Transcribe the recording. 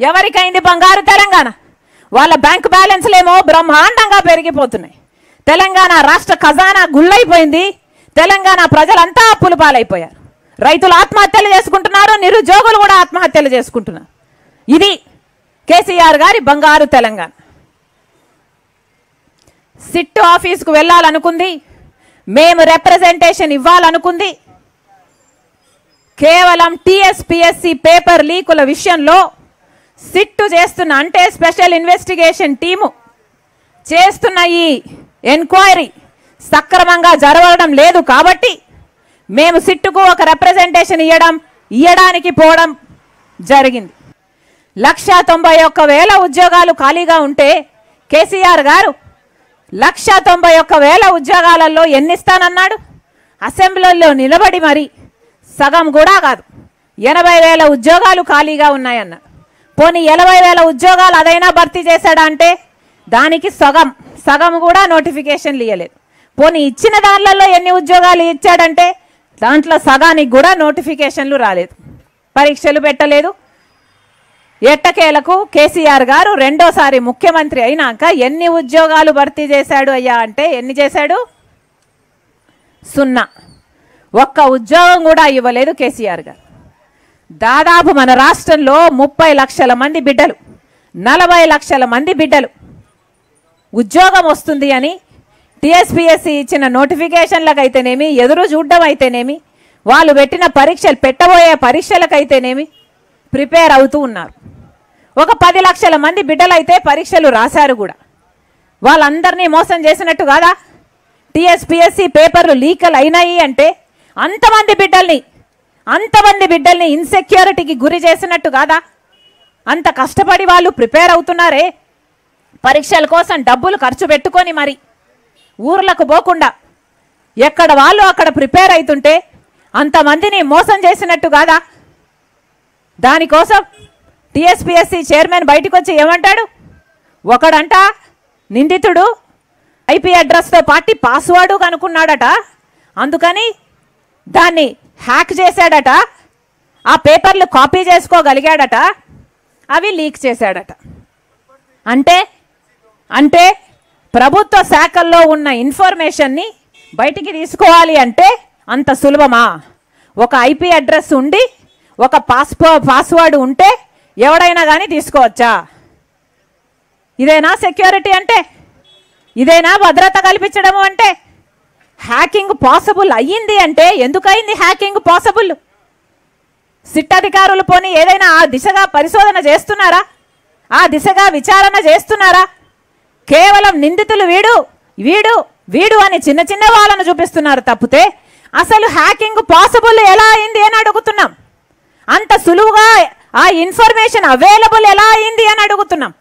ఎవరికైంది బంగారు తెలంగాణ? వాళ్ళ బ్యాంక్ బ్యాలెన్స్లేమో బ్రహ్మాండంగా పెరిగిపోతున్నాయి. తెలంగాణ రాష్ట్ర ఖజానా గుళ్ళైపోయింది తెలంగాణ ప్రజలంతా అప్పులు పాలైపోయారు. రైతులు ఆత్మహత్యలు చేసుకుంటున్నారు నిరుద్యోగులు కూడా ఆత్మహత్యలు చేసుకుంటున్నారు. ఇది కేసీఆర్ గారి బంగారు తెలంగాణ. సిట్ ఆఫీస్కు వెళ్ళాలనుకుంది. మేము రిప్రజెంటేషన్ ఇవ్వాలనుకుంది. కేవలం టీఎస్పిఎస్సి పేపర్ లీకుల విషయంలో సిట్టు చేస్తున్న అంటే స్పెషల్ ఇన్వెస్టిగేషన్ టీము చేస్తున్న ఈ ఎంక్వైరీ సక్రమంగా జరగడం లేదు కాబట్టి మేము సిట్టుకు ఒక రిప్రజెంటేషన్ ఇవ్వడం ఇవ్వడానికి పోవడం జరిగింది. లక్ష తొంభై ఒక్క వేల ఉద్యోగాలు ఖాళీగా ఉంటే కేసీఆర్ గారు లక్ష తొంభై ఒక్క వేల ఉద్యోగాలలో ఎన్నిస్తానన్నాడు? అసెంబ్లీలో నిలబడి మరి సగం కూడా కాదు. ఎనభై వేల ఉద్యోగాలు ఖాళీగా ఉన్నాయన్న. పోనీ ఎనభై వేల ఉద్యోగాలు అదైనా భర్తీ చేశాడా అంటే దానికి సగం సగం కూడా నోటిఫికేషన్లు ఇవ్వలేదు పోనీ ఇచ్చిన దానిలలో ఎన్ని ఉద్యోగాలు ఇచ్చాడంటే దాంట్లో సగానికి కూడా నోటిఫికేషన్లు రాలేదు. పరీక్షలు పెట్టలేదు. ఎట్టకేలకు కేసీఆర్ గారు రెండోసారి ముఖ్యమంత్రి అయినాక ఎన్ని ఉద్యోగాలు భర్తీ చేశాడు అయ్యా అంటే ఎన్ని చేశాడు? సున్నా. ఒక్క ఉద్యోగం కూడా ఇవ్వలేదు కేసీఆర్ గారు. దాదాపు మన రాష్ట్రంలో ముప్పై లక్షల మంది బిడ్డలు నలభై లక్షల మంది బిడ్డలు. ఉద్యోగం వస్తుంది అని టీఎస్పీఎస్సీ ఇచ్చిన నోటిఫికేషన్లకైతేనేమి ఎదురు చూడడం అయితేనేమి వాళ్ళు పెట్టిన పరీక్షలు పెట్టబోయే పరీక్షలకైతేనేమి ప్రిపేర్ అవుతూ ఉన్నారు. ఒక పది లక్షల మంది బిడ్డలైతే పరీక్షలు రాశారు కూడా. వాళ్ళందరినీ మోసం చేసినట్టు కాదా? టీఎస్పీఎస్సీ పేపర్లు లీకల్ అయినాయి అంటే అంతమంది బిడ్డల్ని అంతమంది బిడ్డల్ని ఇన్సెక్యూరిటీకి గురి చేసినట్టు కాదా? అంత కష్టపడి వాళ్ళు ప్రిపేర్ అవుతున్నారే? పరీక్షల కోసం డబ్బులు ఖర్చు పెట్టుకొని మరి. ఊర్లకు పోకుండా. ఎక్కడ వాళ్ళు అక్కడ ప్రిపేర్ అవుతుంటే అంతమందిని మోసం చేసినట్టు కాదా? దానికోసం టీఎస్పిఎస్సి చైర్మన్ బయటకు వచ్చి ఏమంటాడు? ఒకడంట నిందితుడు ఐపీ అడ్రస్తో పాటి పాస్వర్డ్ కనుక్కున్నాడట. అందుకని దాన్ని హ్యాక్ చేశాడట. ఆ పేపర్లు కాపీ చేసుకోగలిగాడట. అవి లీక్ చేశాడట. అంటే అంటే ప్రభుత్వ శాఖల్లో ఉన్న ఇన్ఫర్మేషన్ని బయటికి తీసుకోవాలి అంటే అంత సులభమా? ఒక ఐపీ అడ్రస్ ఉండి ఒక పాస్పో పాస్వర్డ్ ఉంటే ఎవడైనా కానీ తీసుకోవచ్చా? ఇదేనా సెక్యూరిటీ అంటే? ఇదేనా భద్రత కల్పించడము అంటే? హ్యాకింగ్ పాసిబుల్ అయ్యింది అంటే ఎందుకయింది హ్యాకింగ్ పాసిబుల్ సిట్ అధికారులు పోని ఏదైనా ఆ దిశగా పరిశోధన చేస్తున్నారా? ఆ దిశగా విచారణ చేస్తున్నారా? కేవలం నిందితులు వీడు వీడు వీడు అని చిన్న చిన్న వాళ్ళను చూపిస్తున్నారు తప్పితే అసలు హ్యాకింగ్ పాసిబుల్ ఎలా అయింది అని అడుగుతున్నాం. అంత సులువుగా ఆ ఇన్ఫర్మేషన్ అవైలబుల్ ఎలా అయింది అని అడుగుతున్నాం.